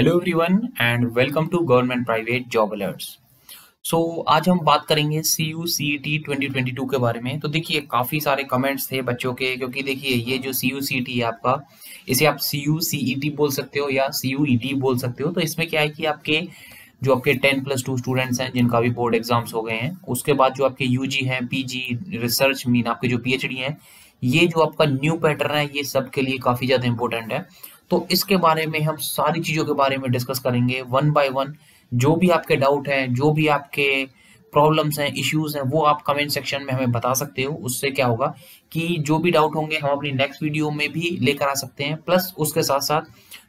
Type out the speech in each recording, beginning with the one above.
Hello everyone and welcome to government private job alerts so आज हम बात करेंगे C U C T twenty twenty two के बारे में। तो देखिए, काफ़ी सारे कमेंट्स थे बच्चों के, क्योंकि देखिए, ये जो सी यू सी टी है आपका, इसे आप सी यू सी ई टी बोल सकते हो या सी यू ई टी बोल सकते हो। तो इसमें क्या है कि आपके, जो आपके टेन प्लस टू स्टूडेंट्स हैं, जिनका भी बोर्ड एग्ज़ाम्स हो गए हैं, उसके बाद जो आपके यू जी हैं पी जी रिसर्च मीन आपके जो पी एच डी हैं, ये जो आपका न्यू पैटर्न है, ये सबके लिए काफ़ी ज़्यादा इंपॉर्टेंट है। तो इसके बारे में हम सारी चीज़ों के बारे में डिस्कस करेंगे वन बाय वन जो भी आपके डाउट हैं, जो भी आपके प्रॉब्लम्स हैं इश्यूज़ हैं, वो आप कमेंट सेक्शन में हमें बता सकते हो। उससे क्या होगा कि जो भी डाउट होंगे, हम अपनी नेक्स्ट वीडियो में भी लेकर आ सकते हैं। प्लस उसके साथ साथ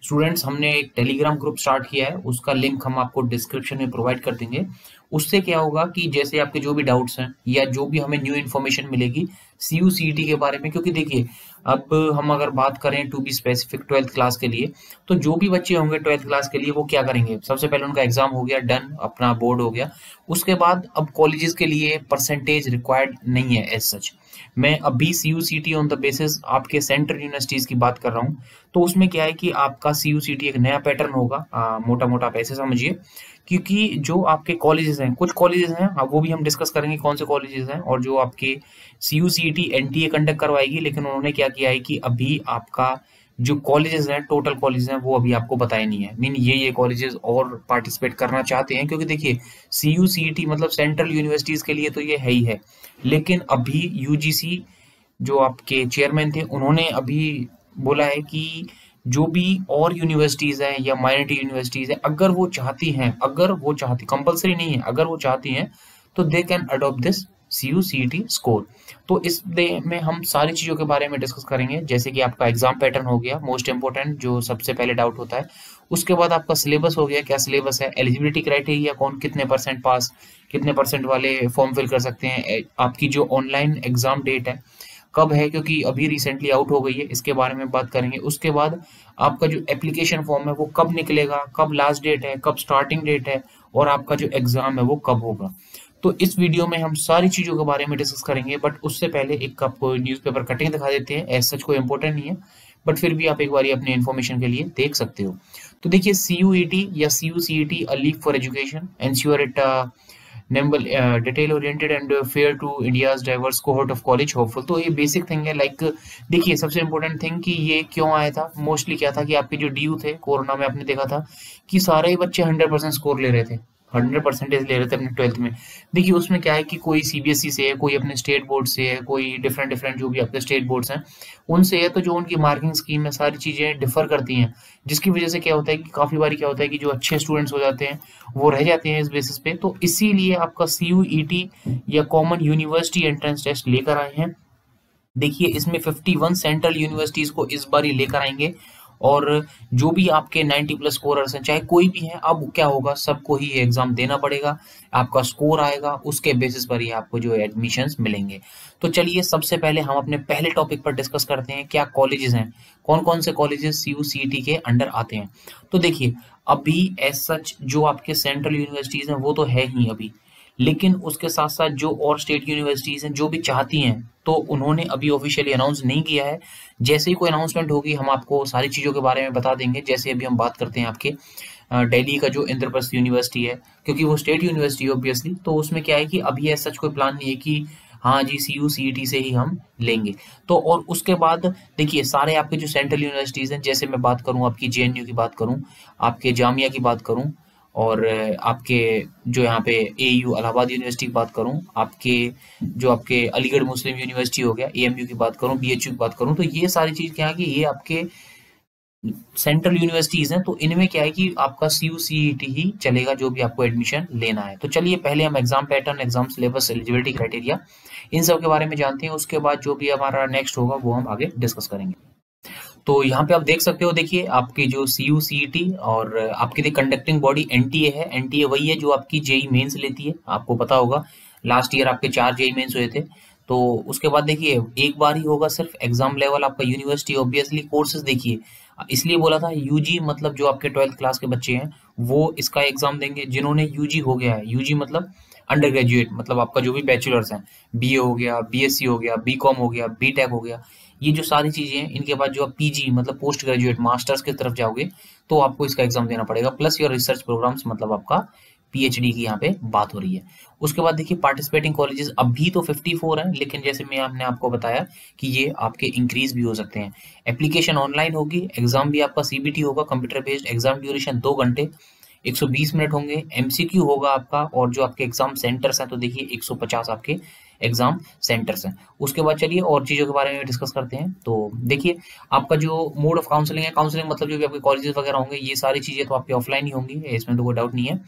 स्टूडेंट्स हमने एक टेलीग्राम ग्रुप स्टार्ट किया है, उसका लिंक हम आपको डिस्क्रिप्शन में प्रोवाइड कर देंगे। उससे क्या होगा कि जैसे आपके जो भी डाउट्स हैं, या जो भी हमें न्यू इन्फॉर्मेशन मिलेगी सी यू सी के बारे में क्योंकि देखिए अब हम अगर बात करें to be specific twelfth class के लिए तो जो भी बच्चे होंगे ट्वेल्थ क्लास के लिए वो क्या करेंगे? सबसे पहले उनका एग्ज़ाम हो गया डन अपना बोर्ड हो गया। उसके बाद अब कॉलेजेस के लिए परसेंटेज रिक्वायर्ड नहीं है एज सच मैं अभी C U C T on the basis आपके सेंट्रल यूनिवर्सिटीज की बात कर रहा हूँ तो उसमें क्या है कि आपका सी यू सी टी एक नया पैटर्न होगा। आ, मोटा मोटा आप ऐसे समझिए क्योंकि जो आपके कॉलेजेस हैं, कुछ कॉलेजेस हैं वो भी हम डिस्कस करेंगे कौन से कॉलेजेस हैं और जो आपके C U C T N T A conduct करवाएगी, लेकिन उन्होंने क्या किया है कि अभी आपका जो कॉलेजेस हैं टोटल कॉलेज हैं, वो अभी आपको बताए नहीं है। मीन ये ये कॉलेजेस और पार्टिसिपेट करना चाहते हैं, क्योंकि देखिए सी यू सी टी मतलब सेंट्रल यूनिवर्सिटीज के लिए तो ये है ही है। लेकिन अभी यू जी सी जो आपके चेयरमैन थे, उन्होंने अभी बोला है कि जो भी और यूनिवर्सिटीज हैं या माइनॉरिटी यूनिवर्सिटीज हैं, अगर वो चाहती हैं, अगर वो चाहती कंपलसरी नहीं है, अगर वो चाहती हैं तो they can adopt this C U C T score तो इस डे में हम सारी चीज़ों के बारे में डिस्कस करेंगे। जैसे कि आपका एग्ज़ाम पैटर्न हो गया मोस्ट इंपॉर्टेंट जो सबसे पहले डाउट होता है, उसके बाद आपका सिलेबस हो गया, क्या सिलेबस है एलिजिबिलिटी क्राइटेरिया कौन, कितने परसेंट पास कितने परसेंट वाले फॉर्म फिल कर सकते हैं आपकी जो ऑनलाइन एग्ज़ाम डेट है कब है, क्योंकि अभी रिसेंटली आउट हो गई है, इसके बारे में बात करेंगे। उसके बाद आपका जो एप्लीकेशन फॉर्म है, वो कब निकलेगा, कब लास्ट डेट है, कब स्टार्टिंग डेट है, और आपका जो एग्ज़ाम है, वो कब होगा। तो इस वीडियो में हम सारी चीज़ों के बारे में डिस्कस करेंगे बट उससे पहले एक आपको न्यूज़पेपर कटिंग दिखा देते हैं एज सच कोई इंपॉर्टेंट नहीं है बट फिर भी आप एक बार अपने इन्फॉर्मेशन के लिए देख सकते हो। तो देखिए CUET या C U C T a for education ensure it nimble uh, detail oriented and to fair diverse cohort of college hopeful तो ये बेसिक थिंग है लाइक देखिए सबसे इम्पोर्टेंट थिंग कि ये क्यों आया था? मोस्टली क्या था कि आपके जो डी थे कोरोना में आपने देखा था कि सारे ही बच्चे हंड्रेड परसेंट स्कोर ले रहे थे। हंड्रेड परसेंटेज ले रहे थे अपने ट्वेल्थ में। देखिए, उसमें क्या है कि कोई सीबीएसई e से है, कोई अपने स्टेट बोर्ड से है, कोई डिफरेंट डिफरेंट जो भी आपके स्टेट बोर्ड्स हैं, उनसे है तो जो उनकी मार्किंग स्कीम है, सारी चीज़ें डिफर करती हैं, जिसकी वजह से क्या होता है कि काफ़ी बार क्या होता है कि जो अच्छे स्टूडेंट्स हो जाते हैं, वो रह जाते हैं इस बेसिस पे। तो इसीलिए आपका सी e या कॉमन यूनिवर्सिटी एंट्रेंस टेस्ट लेकर आए हैं। देखिए, इसमें 51 सेंट्रल यूनिवर्सिटीज को इस बार ही लेकर आएँगे। और जो भी आपके 90 प्लस स्कोरर्स हैं, चाहे कोई भी है, अब क्या होगा? सबको ही एग्ज़ाम देना पड़ेगा, आपका स्कोर आएगा, उसके बेसिस पर ही आपको जो एडमिशन मिलेंगे। तो चलिए, सबसे पहले हम अपने पहले टॉपिक पर डिस्कस करते हैं, क्या कॉलेजेस हैं? कौन कौन से कॉलेजेस सी यू के अंडर आते हैं? तो देखिए, अभी एज सच जो आपके सेंट्रल यूनिवर्सिटीज हैं, वो तो है ही अभी। लेकिन उसके साथ साथ जो और स्टेट यूनिवर्सिटीज़ हैं, जो भी चाहती हैं तो उन्होंने अभी ऑफिशियली अनाउंस नहीं किया है। जैसे ही कोई अनाउंसमेंट होगी, हम आपको सारी चीज़ों के बारे में बता देंगे। जैसे अभी हम बात करते हैं आपके दिल्ली का जो इंद्रप्रस्थ यूनिवर्सिटी है, क्योंकि वो स्टेट यूनिवर्सिटी है ऑब्वियसली तो उसमें क्या है कि अभी ऐसा सच कोई प्लान नहीं है कि हाँ जी सी यू सी टी से ही हम लेंगे। तो और उसके बाद, देखिए, सारे आपके जो सेंट्रल यूनिवर्सिटीज़ हैं, जैसे मैं बात करूँ, आपकी JNU की बात करूँ, आपके जामिया की बात करूँ और आपके जो यहाँ पे ए यू इलाहाबाद यूनिवर्सिटी की बात करूँ, आपके जो आपके अलीगढ़ मुस्लिम यूनिवर्सिटी हो गया ए एम यू की बात करूँ बी एच यू की बात करूँ तो ये सारी चीज़ क्या है कि ये आपके सेंट्रल यूनिवर्सिटीज़ हैं तो इनमें क्या है कि आपका सी यू सी ई टी ही चलेगा जो भी आपको एडमिशन लेना है। तो चलिए पहले हम exam pattern exam syllabus eligibility criteria इन सब के बारे में जानते हैं, उसके बाद जो भी हमारा नेक्स्ट होगा, वो हम आगे डिस्कस करेंगे। तो यहाँ पे आप देख सकते हो, देखिए, आपकी जो सी यू सी टी और आपकी conducting body N T A है एन टी ए वही है जो आपकी जेई मेन्स e लेती है, आपको पता होगा। लास्ट ईयर आपके चार जेई मेन्स हुए थे। तो उसके बाद देखिए, एक बार ही होगा सिर्फ़ एग्ज़ाम लेवल आपका यूनिवर्सिटी ऑब्वियसली कोर्सेज देखिए। इसलिए बोला था यूजी मतलब जो आपके ट्वेल्थ क्लास के बच्चे हैं, वो इसका एग्ज़ाम देंगे, जिन्होंने यूजी हो गया है। यूजी मतलब अंडर ग्रेजुएट मतलब आपका जो भी बैचलर्स हैं बी हो गया बी हो गया बी हो गया बी हो गया। ये जो सारी चीज़ें हैं, इनके बाद जो आप पीजी मतलब पोस्ट ग्रेजुएट मास्टर्स की तरफ़ जाओगे तो आपको इसका एग्ज़ाम देना पड़ेगा प्लस योर रिसर्च प्रोग्राम्स मतलब आपका पीएचडी की यहाँ पे बात हो रही है। उसके बाद देखिए पार्टिसिपेटिंग कॉलेजेस अभी तो 54 हैं, लेकिन जैसे मैं आपने आपको बताया कि ये आपके इंक्रीज भी हो सकते हैं। एप्लीकेशन ऑनलाइन होगी एग्ज़ाम भी आपका सीबीटी होगा कंप्यूटर बेस्ड एग्ज़ाम ड्यूरेशन दो घंटे 120 मिनट होंगे एमसीक्यू होगा आपका, और जो आपके एग्ज़ाम सेंटर्स हैं तो देखिए 150 आपके एग्ज़ाम सेंटर्स हैं। उसके बाद चलिए और चीज़ों के बारे में डिस्कस करते हैं। तो देखिए, आपका जो मोड ऑफ़ काउंसलिंग है, काउंसलिंग मतलब जो भी आपके कॉलेजेस वगैरह होंगे, ये सारी चीज़ें तो आपकी ऑफलाइन ही होंगी, इसमें तो कोई डाउट नहीं है।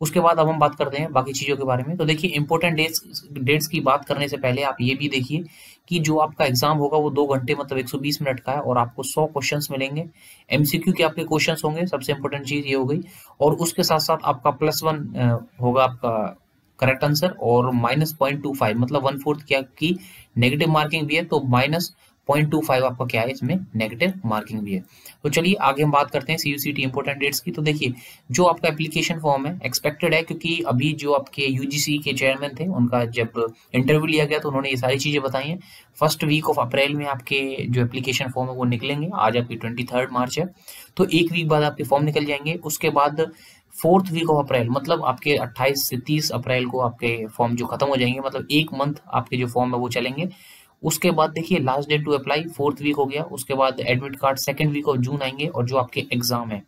उसके बाद अब हम बात करते हैं बाकी चीज़ों के बारे में। तो देखिए इंपॉर्टेंट डेट्स डेट्स की बात करने से पहले आप ये भी देखिए कि जो आपका एग्ज़ाम होगा, वो दो घंटे मतलब 120 मिनट का है और आपको 100 क्वेश्चंस मिलेंगे। एमसीक्यू के आपके क्वेश्चंस होंगे, सबसे इंपॉर्टेंट चीज़ ये हो गई। और उसके साथ साथ आपका प्लस वन होगा आपका करेक्ट आंसर और माइनस पॉइंट टू फाइव मतलब वन फोर्थ क्या की नेगेटिव मार्किंग भी है तो माइनस पॉइंट टू फाइव आपका क्या है, इसमें नेगेटिव मार्किंग भी है। तो चलिए आगे हम बात करते हैं सीयूसीटी इंपोर्टेंट डेट्स की। तो देखिए, जो आपका एप्लीकेशन फॉर्म है एक्सपेक्टेड है, क्योंकि अभी जो आपके यूजीसी के चेयरमैन थे, उनका जब इंटरव्यू लिया गया तो उन्होंने ये सारी चीज़ें बताई हैं। फ़र्स्ट वीक ऑफ़ अप्रैल में आपके जो एप्लीकेशन फॉर्म है, वो निकलेंगे। आज आपकी ट्वेंटी मार्च है। तो एक वीक बाद आपके फॉर्म निकल जाएँगे। उसके बाद फोर्थ वीक ऑफ़ अप्रैल मतलब आपके 28 से 30 अप्रैल को आपके फॉर्म जो खत्म हो जाएँगे मतलब एक मंथ आपके जो फॉर्म है वो चलेंगे। उसके बाद देखिए last date to apply fourth week हो गया। उसके बाद admit card second week of June आएँगे और जो आपके एग्ज़ाम है।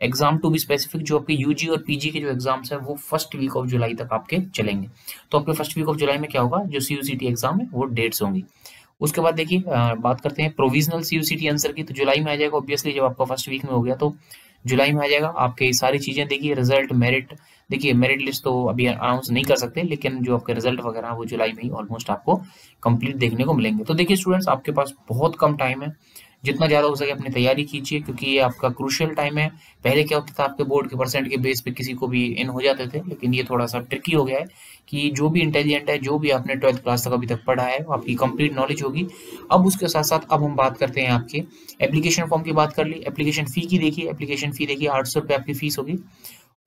एग्ज़ाम टू बी स्पेसिफिक जो आपके यूजी और पीजी के जो एग्ज़ाम्स है, वो फ़र्स्ट वीक ऑफ़ जुलाई तक आपके चलेंगे। तो आपके फ़र्स्ट वीक ऑफ़ जुलाई में क्या होगा? जो सी एग्ज़ाम है, वो डेट्स होंगी। उसके बाद देखिए बात करते हैं प्रोविजनल सी आंसर की तो जुलाई में आ जाएगा ऑब्वियसली जब आपका फ़र्स्ट वीक में हो गया तो जुलाई में आ जाएगा। आपके सारी चीज़ें, देखिए रिज़ल्ट मेरिट देखिए मेरिट लिस्ट तो अभी अनाउंस नहीं कर सकते, लेकिन जो आपके रिज़ल्ट वगैरह वो जुलाई में ही ऑलमोस्ट आपको कंप्लीट देखने को मिलेंगे। तो देखिए स्टूडेंट्स आपके पास बहुत कम टाइम है। जितना ज़्यादा हो सके अपनी तैयारी कीजिए, क्योंकि ये आपका क्रूशियल टाइम है। पहले क्या होता था, आपके बोर्ड के परसेंट के बेस पे किसी को भी इन हो जाते थे, लेकिन ये थोड़ा सा ट्रिकी हो गया है कि जो भी इंटेलिजेंट है, जो भी आपने ट्वेल्थ क्लास तक अभी तक पढ़ा है आपकी कंप्लीट नॉलेज होगी। अब उसके साथ साथ अब हम बात करते हैं आपके एप्लीकेशन फॉर्म की बात कर ली। एप्लीकेशन फ़ी की देखिए एप्लीकेशन फ़ी देखिए, आठ सौ आपकी फ़ीस होगी।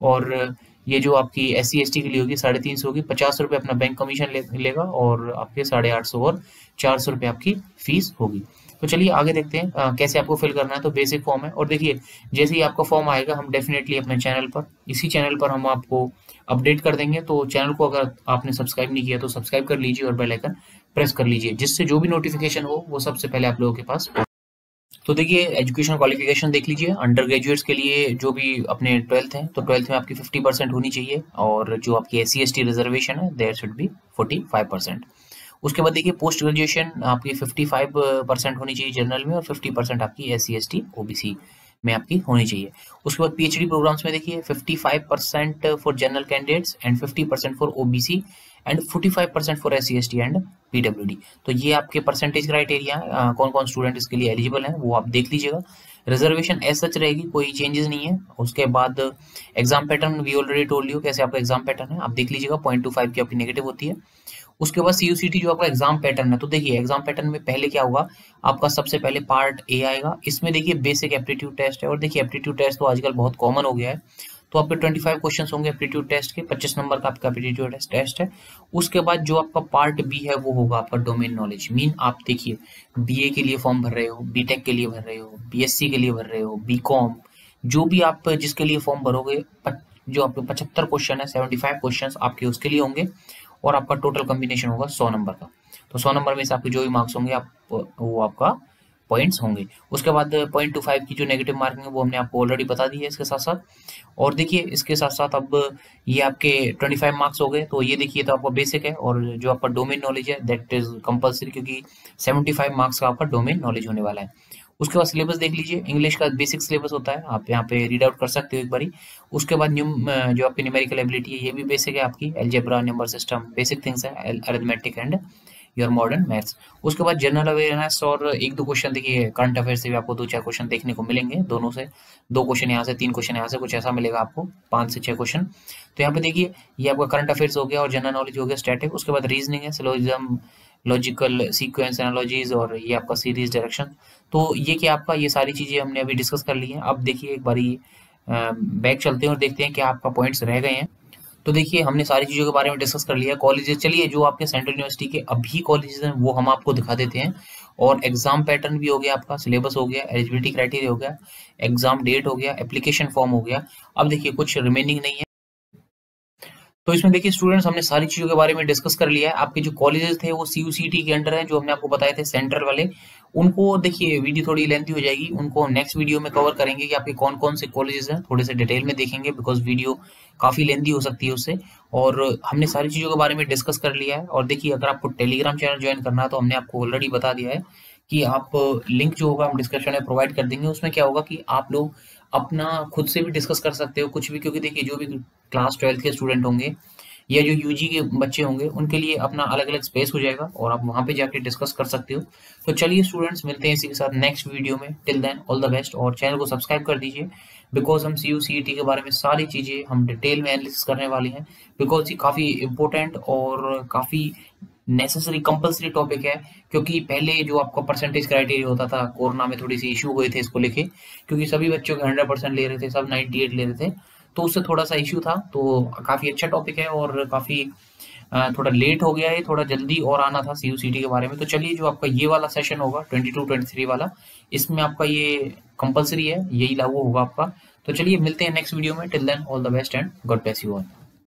और ये जो आपकी एस सी के लिए होगी साढ़े तीन सौ होगी पचास रुपये अपना बैंक कमीशन ले, लेगा और आपके साढ़े आठ सौ और चार सौ रुपये आपकी फ़ीस होगी। तो चलिए आगे देखते हैं आ, कैसे आपको फिल करना है तो बेसिक फॉर्म है। और देखिए जैसे ही आपका फॉर्म आएगा हम डेफिनेटली अपने चैनल पर इसी चैनल पर हम आपको अपडेट कर देंगे। तो चैनल को अगर आपने सब्सक्राइब नहीं किया तो सब्सक्राइब कर लीजिए और बेल आइकन प्रेस कर लीजिए जिससे जो भी नोटिफिकेशन हो वो सबसे पहले आप लोगों के पास तो देखिए एजुकेशन क्वालिफिकेशन देख लीजिए। अंडर ग्रेजुएट्स के लिए जो भी अपने ट्वेल्थ है तो ट्वेल्थ में आपकी फिफ्टी परसेंट होनी चाहिए और जो आपकी एस सी रिजर्वेशन है there should be forty five percent उसके बाद देखिए पोस्ट ग्रेजुएशन आपकी 55 परसेंट होनी चाहिए जनरल में और 50 परसेंट आपकी S C S T OBC में आपकी होनी चाहिए। उसके बाद पीएचडी प्रोग्राम्स में देखिए 55 percent for general candidates and 50 percent for OBC and 45 percent for S C T and PWD तो ये आपके परसेंटेज क्राइटेरिया है कौन कौन स्टूडेंट इसके लिए एलिजिबल है, वो आप देख लीजिएगा। रिजर्वेशन एज सच रहेगी, कोई चेंजेस नहीं है। उसके बाद exam pattern we already told you कैसे आपका एग्ज़ाम पैटर्न है। आप देख लीजिएगा पॉइंट टू फाइव की आपकी नेगेटिव होती है। उसके बाद सी जो आपका एग्ज़ाम पैटर्न है तो देखिए एग्ज़ाम पैटर्न में पहले क्या होगा, आपका सबसे पहले पार्ट ए आएगा। इसमें देखिए बेसिक एप्टीट्यूड टेस्ट है और देखिए एप्टीट्यूड टेस्ट तो आजकल बहुत कॉमन हो गया है। तो आपके 25 क्वेश्चन होंगे एप्टीट्यूड टेस्ट के 25 नंबर का आपका एप्टीट्यूड टेस्ट है। उसके बाद जो आपका पार्ट बी है, वो होगा आपका डोमेन नॉलेज मीन आप देखिए बीए के लिए फॉर्म भर रहे हो बीटेक के लिए भर रहे हो बीएससी के लिए भर रहे हो बीकॉम जो भी आप जिसके लिए फॉर्म भरोगे जो आपके पचहत्तर क्वेश्चन है सेवेंटी फाइव क्वेश्चन आपके उसके लिए होंगे, और आपका टोटल कॉम्बिनेशन होगा सौ नंबर का। तो सौ नंबर में से आपके जो भी मार्क्स होंगे, आप, वो आपका पॉइंट्स होंगे। उसके बाद पॉइंट टू फाइव की जो नेगेटिव मार्किंग है, वो हमने आपको ऑलरेडी बता दी है इसके साथ साथ। और देखिए, इसके साथ साथ अब ये आपके ट्वेंटी फाइव मार्क्स हो गए तो ये देखिए तो आपका बेसिक है और जो आपका डोमेन नॉलेज है दैट इज़ कंपल्सरी क्योंकि सेवेंटी फाइव मार्क्स का आपका डोमेन नॉलेज होने वाला है। उसके बाद सिलेबस देख लीजिए इंग्लिश का बेसिक सिलेबस होता है, आप यहाँ पे रीड आउट कर सकते हो एक बारी। उसके बाद न्यू जो आपकी न्यूमेरिकल एबिलिटी है, ये भी बेसिक है आपकी algebra number system basic things है arithmetic and your modern maths उसके बाद जनरल अवेयरनेस और एक दो क्वेश्चन देखिए करंट अफेयर से भी आपको दो चार क्वेश्चन देखने को मिलेंगे दोनों से। दो क्वेश्चन यहाँ से, तीन क्वेश्चन यहाँ से, कुछ ऐसा मिलेगा आपको, पाँच से छह क्वेश्चन तो यहाँ पे देखिए, ये आपका करंट अफेयर्स हो गया और जनरल नॉलेज हो गया स्टैटिक उसके बाद रीजनिंग है सिलोजिज्म लॉजिकल सीक्वेंस एनालॉजीज और ये आपका सीरीज़ डायरेक्शन तो ये क्या आपका, ये सारी चीज़ें हमने अभी डिस्कस कर ली हैं। अब देखिए एक बारी बैक चलते हैं और देखते हैं कि आपका पॉइंट्स रह गए हैं। तो देखिए, हमने सारी चीज़ों के बारे में डिस्कस कर लिया। कॉलेजेस चलिए, जो आपके सेंट्रल यूनिवर्सिटी के अभी कॉलेजेस हैं, वो हम आपको दिखा देते हैं। और एग्ज़ाम पैटर्न भी हो गया आपका सिलेबस हो गया एलिजिबिलिटी क्राइटेरिया हो गया एग्ज़ाम डेट हो गया एप्लीकेशन फॉर्म हो गया। अब देखिए, कुछ रिमेनिंग नहीं है। तो इसमें देखिए स्टूडेंट्स हमने सारी चीज़ों के बारे में डिस्कस कर लिया है। आपके जो कॉलेजेस थे, वो सी के अंडर है, जो हमने आपको बताए थे सेंटर वाले। उनको देखिए वीडियो थोड़ी लेंथी हो जाएगी। उनको नेक्स्ट वीडियो में कवर करेंगे कि आपके कौन कौन से कॉलेजेस हैं। थोड़े से डिटेल में देखेंगे बिकॉज़ वीडियो काफ़ी लेंथी हो सकती है उससे। और हमने सारी चीज़ों के बारे में डिस्कस कर लिया है। और देखिए, अगर आपको टेलीग्राम चैनल ज्वाइन करना है तो हमने आपको ऑलरेडी बता दिया है कि आप लिंक जो होगा, हम डिस्क्रिप्शन में प्रोवाइड कर देंगे। उसमें क्या होगा कि आप लोग अपना खुद से भी डिस्कस कर सकते हो, कुछ भी। क्योंकि देखिए, जो भी क्लास ट्वेल्थ के स्टूडेंट होंगे या जो यूजी के बच्चे होंगे, उनके लिए अपना अलग अलग स्पेस हो जाएगा और आप वहाँ पे जाके डिस्कस कर सकते हो। तो चलिए स्टूडेंट्स मिलते हैं इसी के साथ नेक्स्ट वीडियो में। Till then all the best और चैनल को सब्सक्राइब कर दीजिए। बिकॉज़ हम सी यू सी टी के बारे में सारी चीज़ें हम डिटेल में एनालिसिस करने वाले हैं। बिकॉज़ ये काफ़ी इंपॉर्टेंट और काफ़ी नेसेसरी कंपलसरी टॉपिक है। क्योंकि पहले जो आपका परसेंटेज क्राइटेरिया होता था कोरोना में थोड़ी सी इशू हुए थे इसको लेके। क्योंकि सभी बच्चों के हंड्रेड परसेंट ले रहे थे, सब नाइन्टी एट ले रहे थे। तो उससे थोड़ा सा इश्यू था तो काफ़ी अच्छा टॉपिक है और काफ़ी थोड़ा लेट हो गया है, थोड़ा जल्दी और आना था सीयूसीटी के बारे में। तो चलिए, जो आपका ये वाला सेशन होगा ट्वेंटी टू ट्वेंटी थ्री वाला, इसमें आपका ये कंपलसरी है, यही लागू होगा आपका। तो चलिए, मिलते हैं नेक्स्ट वीडियो में। Till then all the best and God bless you all